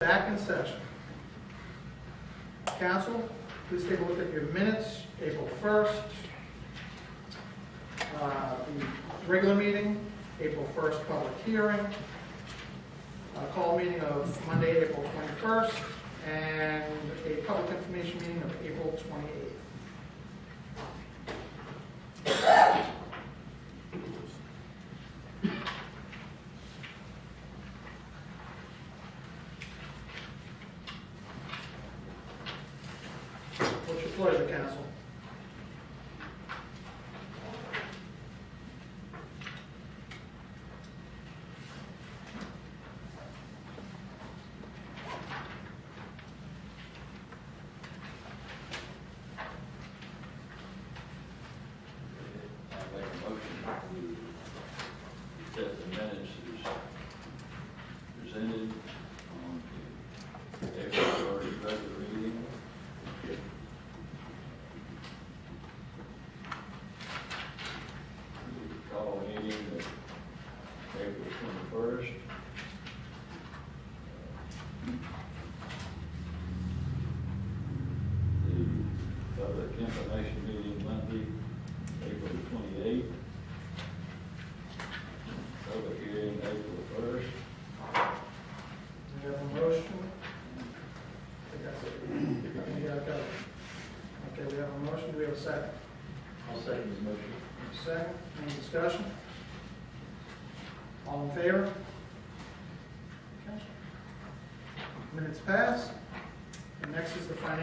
Back in session. Council, please take a look at your minutes, April 1st. Uh, The regular meeting, April 1st, public hearing. A call meeting of Monday, April 21st, and a public information meeting of April 28th. What's your pleasure, council? I make a motion to accept the minutes as presented on the April first regular meeting. The call meeting of Uh, April twenty-first. The public information meeting Monday, April twenty-eighth. Public hearing April first. We have a motion. I think that's it. You got it. Okay, we have a motion, do we have a second? I'll second his motion. Second, any discussion? All in favor? Okay. Minutes pass. And next is the financial